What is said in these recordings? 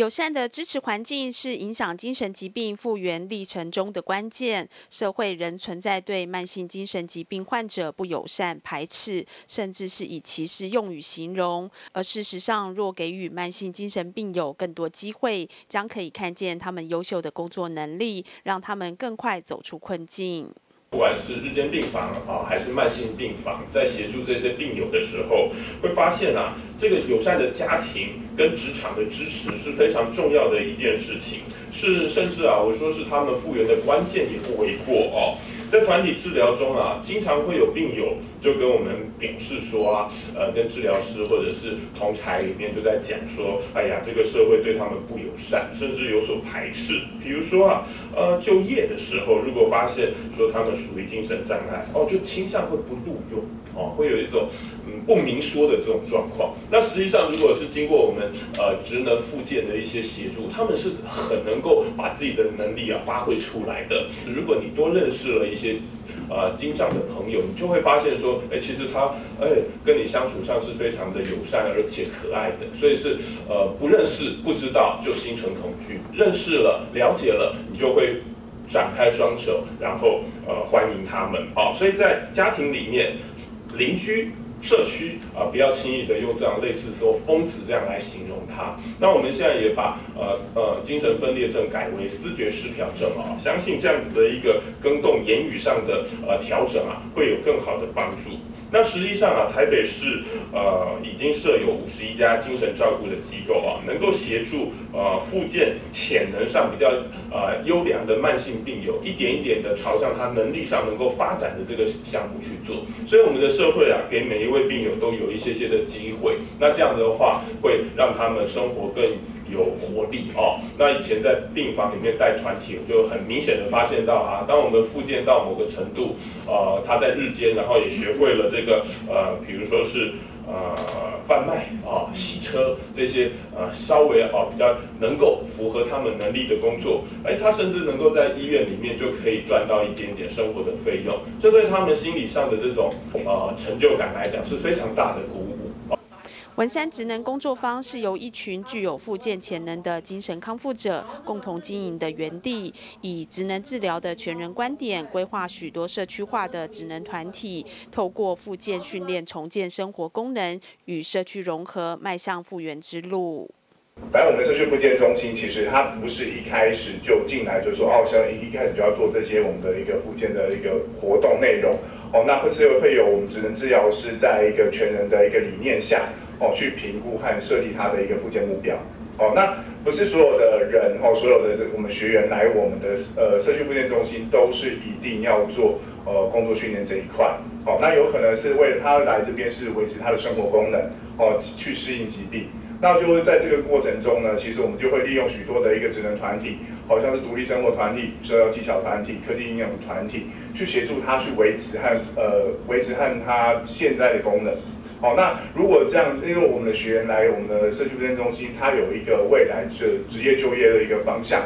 友善的支持环境是影响精神疾病复原历程中的关键。社会仍存在对慢性精神疾病患者不友善、排斥，甚至是以歧视用语形容。而事实上，若给予慢性精神病友更多机会，将可以看见他们优秀的工作能力，让他们更快走出困境。不管是日间病房啊，还是慢性病房，在协助这些病友的时候，会发现啊，这个友善的家庭跟职场的支持是非常重要的一件事情，是甚至啊，我说是他们复原的关键也不为过哦。在团体治疗中啊，经常会有病友就跟我们表示说啊，呃，跟治疗师或者是同才里面就在讲说，哎呀，这个社会对他们不友善，甚至有所排斥。比如说啊，呃，就业的时候，如果发现说他们属于精神障碍，哦，就倾向会不录用，哦，会有一种嗯不明说的这种状况。那实际上，如果是经过我们呃职能复健的一些协助，他们是很能够把自己的能力啊发挥出来的。如果你多认识了一些呃经常的朋友，你就会发现说，哎，其实他哎跟你相处上是非常的友善而且可爱的，所以是呃不认识不知道就心存恐惧，认识了了解了，你就会展开双手，然后呃欢迎他们。好，所以在家庭里面，邻居。社区啊，不要轻易的用这样类似说疯子这样来形容他。那我们现在也把呃呃精神分裂症改为思觉失调症啊，相信这样子的一个更动言语上的呃调整啊，会有更好的帮助。那实际上啊，台北市呃已经设有五十一家精神照顾的机构啊，能够协助呃复健潜能上比较呃优良的慢性病友，一点一点的朝向他能力上能够发展的这个项目去做。所以我们的社会啊，给每一位病友都有一些些的机会。那这样的话，会让他们生活更。有活力哦。那以前在病房里面带团体，我就很明显的发现到啊，当我们复健到某个程度，呃，他在日间，然后也学会了这这个呃，比如说是呃贩卖啊、洗车这些呃稍微啊比较能够符合他们能力的工作，哎，他甚至能够在医院里面就可以赚到一点点生活的费用，这对他们心理上的这种呃成就感来讲是非常大的鼓舞。文山职能工作坊是由一群具有复健潜能的精神康复者共同经营的园地，以职能治疗的全人观点，规划许多社区化的职能团体，透过复健训练重建生活功能，与社区融合，迈向复原之路。反正我们的社区复健中心，其实它不是一开始就进来就说哦，像一一开始就要做这些我们的一个复健的一个活动内容哦，那会是会有我们职能治疗师在一个全人的一个理念下。哦，去评估和设立他的一个复健目标。哦，那不是所有的人哦，所有的我们学员来我们的呃社区复健中心都是一定要做呃工作训练这一块。哦，那有可能是为了他来这边是维持他的生活功能，哦，去适应疾病。那就会在这个过程中呢，其实我们就会利用许多的一个职能团体，好像是独立生活团体、社交技巧团体、科技应用团体，去协助他去维持和呃维持和他现在的功能。好，那如果这样，因为我们的学员来我们的社区复健中心，他有一个未来是职业就业的一个方向，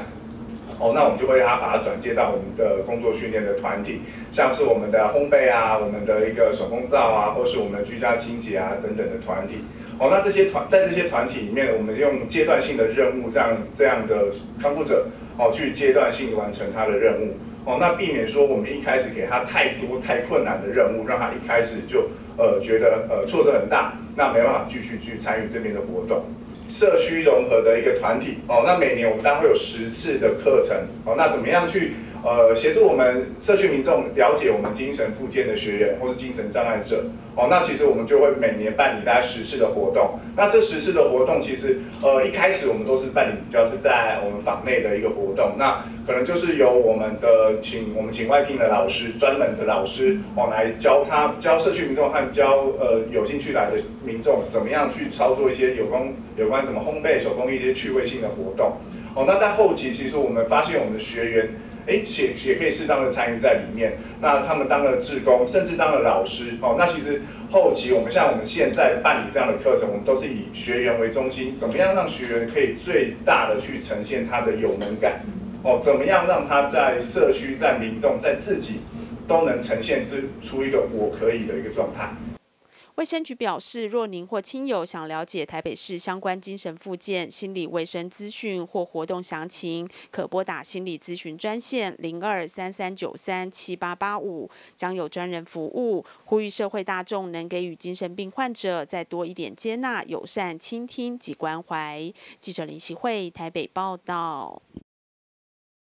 哦，那我们就会他把他转接到我们的工作训练的团体，像是我们的烘焙啊，我们的一个手工皂啊，或是我们的居家清洁啊等等的团体。哦，那这些团在这些团体里面，我们用阶段性的任务，让这样的康复者哦去阶段性完成他的任务。哦，那避免说我们一开始给他太多太困难的任务，让他一开始就呃觉得呃挫折很大，那没办法继续去参与这边的活动。社区融合的一个团体哦，那每年我们大概会有十次的课程哦，那怎么样去？呃，协助我们社区民众了解我们精神复健的学员或是精神障碍者，哦，那其实我们就会每年办理大概十次的活动。那这十次的活动，其实呃一开始我们都是办理比较是在我们坊内的一个活动，那可能就是由我们的请我们请外聘的老师，专门的老师哦来教他教社区民众和教呃有兴趣来的民众怎么样去操作一些有关有关什么烘焙手工一些趣味性的活动。哦，那在后期其实我们发现我们的学员。哎，也也可以适当的参与在里面。那他们当了志工，甚至当了老师哦。那其实后期我们像我们现在办理这样的课程，我们都是以学员为中心，怎么样让学员可以最大的去呈现他的有能感哦？怎么样让他在社区、在民众、在自己都能呈现出出一个我可以的一个状态？卫生局表示，若您或亲友想了解台北市相关精神复健、心理卫生资讯或活动详情，可拨打心理咨询专线零二三三九三七八八五，将有专人服务。呼吁社会大众能给予精神病患者再多一点接纳、友善倾听及关怀。记者林希慧台北报道。